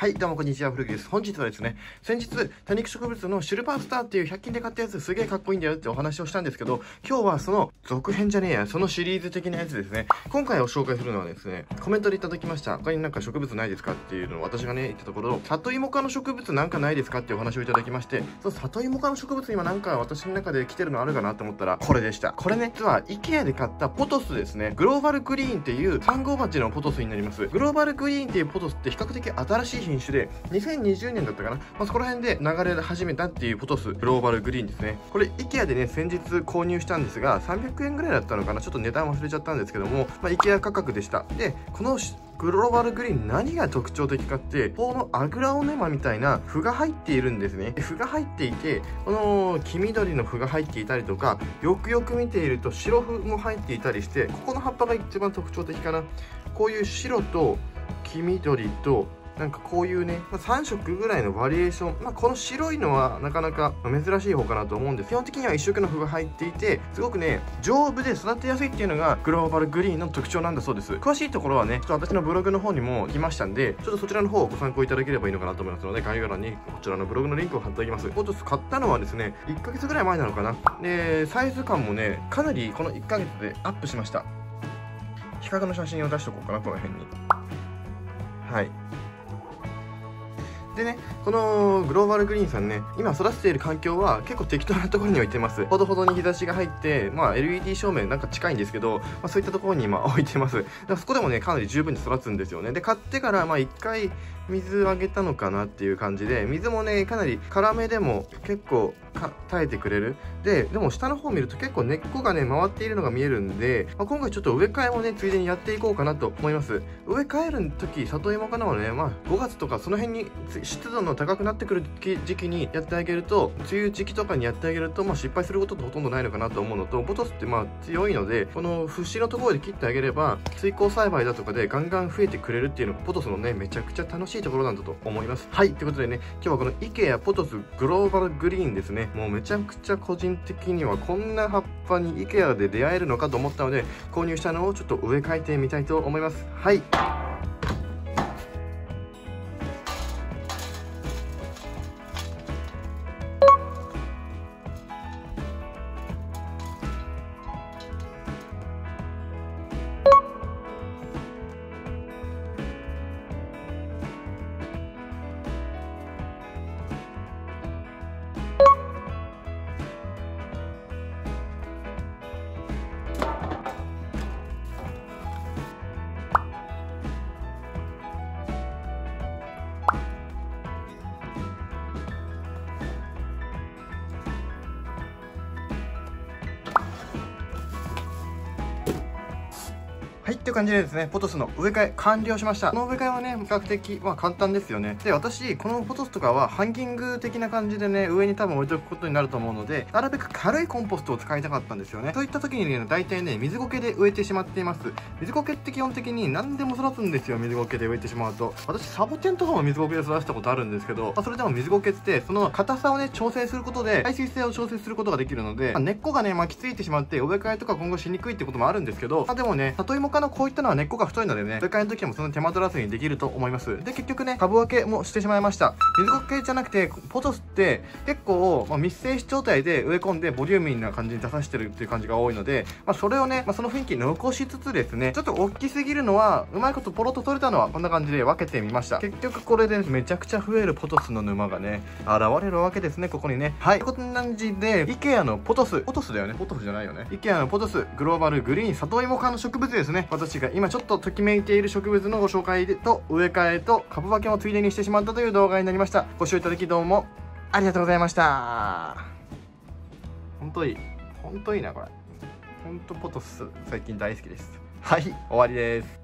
はい、どうもこんにちは、古木です。本日はですね、先日、多肉植物のシルバースターっていう100均で買ったやつすげえかっこいいんだよってお話をしたんですけど、今日はその続編じゃねえや、そのシリーズ的なやつですね。今回を紹介するのはですね、コメントでいただきました。他になんか植物ないですかっていうのを私がね、言ったところ、里芋科の植物なんかないですかっていうお話をいただきまして、その里芋科の植物今なんか私の中で来てるのあるかなと思ったら、これでした。これね、実は IKEA で買ったポトスですね。グローバルグリーンっていう3号鉢のポトスになります。グローバルグリーンっていうポトスって比較的新しい品種で、2020年だったかな、まあ、そこら辺で流れ始めたっていうポトスグローバルグリーンですね。これ IKEA でね先日購入したんですが300円ぐらいだったのかな。ちょっと値段忘れちゃったんですけども、まあ、IKEA 価格でした。でこのグローバルグリーン何が特徴的かってこのアグラオネマみたいな符が入っているんですね。符が入っていてこの黄緑の符が入っていたりとかよくよく見ていると白符も入っていたりしてここの葉っぱが一番特徴的かな。こういう白と黄緑となんかこういうね、まあ、3色ぐらいのバリエーション、まあ、この白いのはなかなか珍しい方かなと思うんです。基本的には1色の符が入っていてすごくね丈夫で育てやすいっていうのがグローバルグリーンの特徴なんだそうです。詳しいところはねちょっと私のブログの方にも来ましたんでちょっとそちらの方をご参考いただければいいのかなと思いますので概要欄にこちらのブログのリンクを貼っておきます。ポトス買ったのはですね1ヶ月ぐらい前なのかな。でサイズ感もねかなりこの1ヶ月でアップしました。比較の写真を出しとこうかなこの辺に。はい。でね、このグローバルグリーンさんね、今育てている環境は結構適当なところに置いてます。ほどほどに日差しが入って、まあ LED 照明なんか近いんですけど、まあそういったところに今置いてます。だからそこでもね、かなり十分に育つんですよね。で、買ってからまあ一回水あげたのかなっていう感じで、水もね、かなり辛めでも結構耐えてくれる。で、でも下の方見ると結構根っこがね、回っているのが見えるんで、まあ、今回ちょっと植え替えもね、ついでにやっていこうかなと思います。植え替える時、里芋かなはね、まあ5月とかその辺に湿度の高くなってくる時期にやってあげると、梅雨時期とかにやってあげると、まあ失敗することってほとんどないのかなと思うのと、ポトスってまあ強いので、この節のところで切ってあげれば、水耕栽培だとかでガンガン増えてくれるっていうのが、ポトスのね、めちゃくちゃ楽しいところなんだと思います。はい、ということでね、今日はこの IKEA ポトスグローバルグリーンですね、もうめちゃくちゃ個人的にはこんな葉っぱに IKEA で出会えるのかと思ったので、購入したのをちょっと植え替えてみたいと思います。はい。はい、っていう感じでですね、ポトスの植え替え完了しました。この植え替えはね、比較的、まあ簡単ですよね。で、私、このポトスとかはハンギング的な感じでね、上に多分置いておくことになると思うので、なるべく軽いコンポストを使いたかったんですよね。そういった時にね、大体ね、水苔で植えてしまっています。水苔って基本的に何でも育つんですよ、水苔で植えてしまうと。私、サボテンとかも水苔で育てたことあるんですけど、まあ、それでも水苔って、その硬さをね、調整することで、耐水性を調整することができるので、まあ、根っこがね、巻きついてしまって、植え替えとか今後しにくいってこともあるんですけど、まあ、でもね、里芋のこういったのは根っこが太いのでね、植え替えの時もそんな手間取らずにできると思います。で、結局ね、株分けもしてしまいました。水苔じゃなくて、ポトスって結構、まあ、密閉状態で植え込んでボリューミーな感じに出させてるっていう感じが多いので、まあ、それをね、まあ、その雰囲気残しつつですね、ちょっと大きすぎるのは、うまいことポロッと取れたのはこんな感じで分けてみました。結局これでめちゃくちゃ増えるポトスの沼がね、現れるわけですね、ここにね。はい。こんな感じで、IKEA のポトス、ポトスだよね、ポトスじゃないよね。IKEA のポトス、グローバルグリーン里芋科の植物ですね。私が今ちょっとときめいている植物のご紹介と植え替えと株分けもついでにしてしまったという動画になりました。ご視聴いただきどうもありがとうございました。本当いい。本当いいな、これ。ほんとポトス最近大好きです。はい、終わりです。